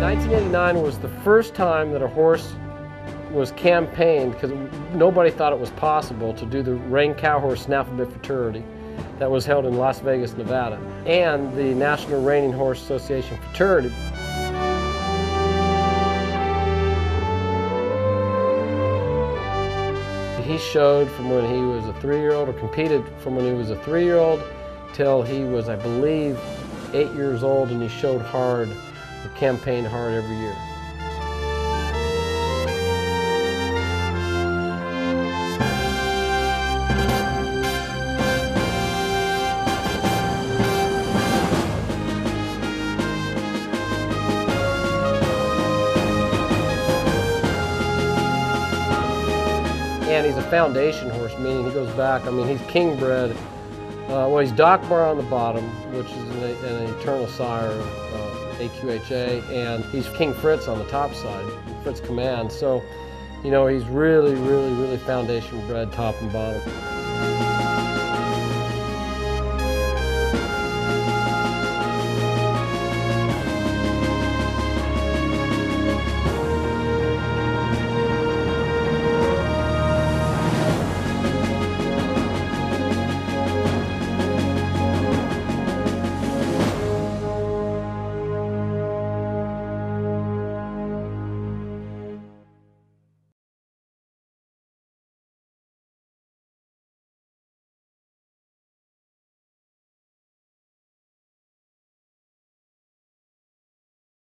1989 was the first time that a horse was campaigned because nobody thought it was possible to do the Rein Cow Horse Snaffle Futurity that was held in Las Vegas, Nevada, and the National Reining Horse Association Futurity. He showed from when he was a three-year-old, or competed from when he was a three-year-old till he was, I believe, eight years old, and he showed hard, or campaigned hard every year. And he's a foundation horse, meaning he goes back, I mean, he's king bred. Uh, well, he's Doc Bar on the bottom, which is an, an eternal sire uh, AQHA, and he's King Fritz on the top side, Fritz Command. So, you know, he's really, really, really foundation bred top and bottom.